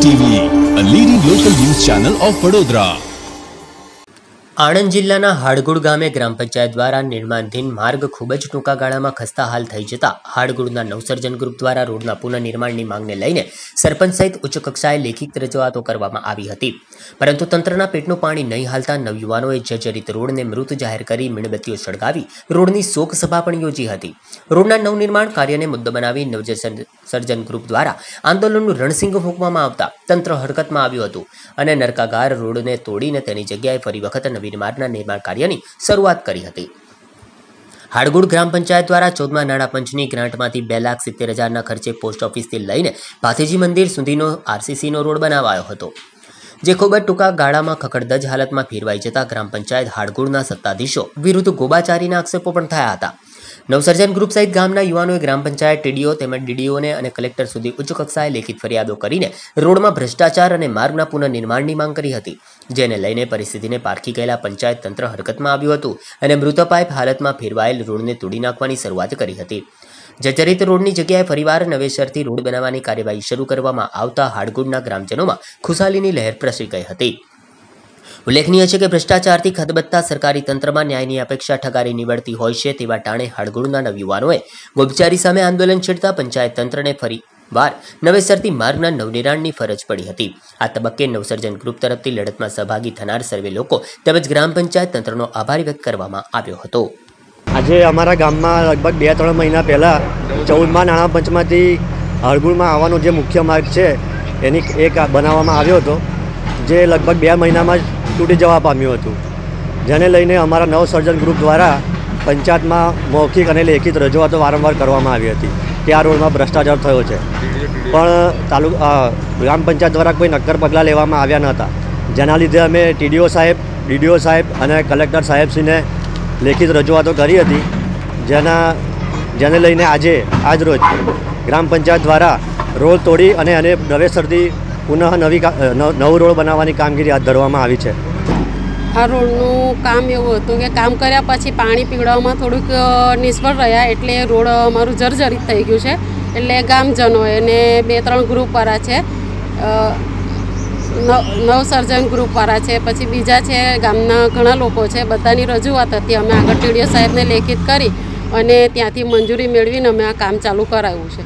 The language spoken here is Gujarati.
TV, a leading local news channel of Vadodara. Anand જિલ્લાના હાડગુડ ગામે ગ્રામ પંચાયત દ્વારા નિર્માણધીન માર્ગ ખૂબ જ ટૂંકા ગાળામાં ખસ્તા હાલ થઈ જતા હાડગુડના નવસર્જન ગ્રુપ દ્વારા રોડના પુનઃનિર્માણની માંગને લઈને સરપંચ સહિત ઉચ્ચ કક્ષાએ લેખિત રજૂઆતો કરવામાં આવી હતી. પરંતુ તંત્રના પેટનું પાણી નહીં હાલતા નવયુવાનોએ જર્જરિત રોડને મૃત જાહેર કરી મીણબત્તીઓ સળગાવી રોડની શોક સભા પણ યોજી હતી. રોડના નવનિર્માણ કાર્યને મુદ્દો બનાવી નવસર્જન સર્જન ગ્રુપ દ્વારા આંદોલનનું રણસિંગ ફૂંકવામાં આવતા તંત્ર હરકતમાં આવ્યું હતું અને નરકાગાર રોડને તોડીને તેની જગ્યાએ ફરી વખત માર્ગના નિર્માણ કાર્યની શરૂઆત કરી હતી. હાડગુડ ગ્રામ પંચાયત દ્વારા ચૌદમા નાણાપંચની ગ્રાન્ટમાંથી બે લાખ સિત્તેર હજારના ખર્ચે પોસ્ટ ઓફિસથી લઈને ભાથીજી મંદિર સુધીનો આરસીસીનો રોડ બનાવાયો હતો, જે ખૂબ જ ટૂંકા ગાળામાં ખખડદજ હાલતમાં ફેરવાઈ જતા ગ્રામ પંચાયત હાડગુડના સત્તાધીશો વિરુદ્ધ ગોબાચારીના આક્ષેપો પણ થયા હતા. નવસર્જન ગ્રુપ સહિત ગામના યુવાનોએ ગ્રામ પંચાયત ટીડીઓ તેમજ ડીડીઓને અને કલેક્ટર સુધી ઉચ્ચ કક્ષાએ લેખિત ફરિયાદો કરીને રોડમાં ભ્રષ્ટાચાર અને માર્ગના પુનઃનિર્માણની માંગ કરી હતી, જેને લઈને પરિસ્થિતિને પારખી ગયેલા પંચાયત તંત્ર હરકતમાં આવ્યું હતું અને મૃતપાઇપ હાલતમાં ફેરવાયેલ રોડને તોડી નાખવાની શરૂઆત કરી હતી. જર્જરિત રોડની જગ્યાએ ફરીવાર નવેસરથી રોડ બનાવવાની કાર્યવાહી શરૂ કરવામાં આવતા હાડગુડના ગ્રામજનોમાં ખુશાલીની લહેર પ્રસરી ગઈ હતી. ઉલ્લેખનીય છે કે ભ્રષ્ટાચારથી ખદબદતા સરકારી તંત્રમાં ન્યાયની અપેક્ષા ઠગારી નીવડતી હોય છે તેવા ટાણે હળગુડના નવયુવાનોએ ગોપચારી સામે આંદોલન છેડતા પંચાયત તંત્રને ફરી વાર નવેસરથી માર્ગના નવનિર્માણની ફરજ પડી હતી. આ તબક્કે નવસર્જન ગ્રુપ તરફથી લડતમાં સહભાગી થનાર સર્વે લોકો તેમજ ગ્રામ પંચાયત તંત્રનો આભાર વ્યક્ત કરવામાં આવ્યો હતો. આજે અમારા ગામમાં લગભગ બે ત્રણ મહિના પહેલાં ચૌદમાં નાણાં પંચમાંથી હળગુડમાં આવવાનો જે મુખ્ય માર્ગ છે, એની એક બનાવવામાં આવ્યો હતો. જે લગભગ બે મહિનામાં જ તૂટી જવા પામ્યું હતું. જેને લઈને અમારા નવસર્જન ગ્રુપ દ્વારા પંચાયતમાં મૌખિક અને લેખિત રજૂઆતો વારંવાર કરવામાં આવી હતી. કે આ રોડમાં ભ્રષ્ટાચાર થયો છે. પણ તાલુક ગ્રામ પંચાયત દ્વારા કોઈ નક્કર પગલાં લેવામાં આવ્યા ન હતા. જેના લીધે અમે ટીડીઓ સાહેબ, ડીડીઓ સાહેબ અને કલેક્ટર સાહેબશ્રીને લેખિત રજૂઆતો કરી હતી. જેના, જેને લઈને આજે, આજ રોજ ગ્રામ પંચાયત દ્વારા રોડ તોડી અને એને નવેસરથી પુનઃ નવી નવ રોડ બનાવવાની કામગીરી હાથ ધરવામાં આવી છે. આ રોડનું કામ એવું હતું કે કામ કર્યા પછી પાણી પીવડાવવામાં થોડુંક નિષ્ફળ રહ્યા એટલે રોડ અમારું જર્જરિત થઈ ગયું છે. એટલે ગામજનો એને બે, ત્રણ ગ્રુપવાળા છે. નવ, નવસર્જન ગ્રુપવાળા છે. પછી બીજા છે, ગામના ઘણા લોકો છે. બધાની રજૂઆત હતી. અમે આગળ ટીડીઓ સાહેબને લેખિત કરી અને ત્યાંથી મંજૂરી મેળવીને અમે આ કામ ચાલુ કરાવ્યું છે.